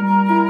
Música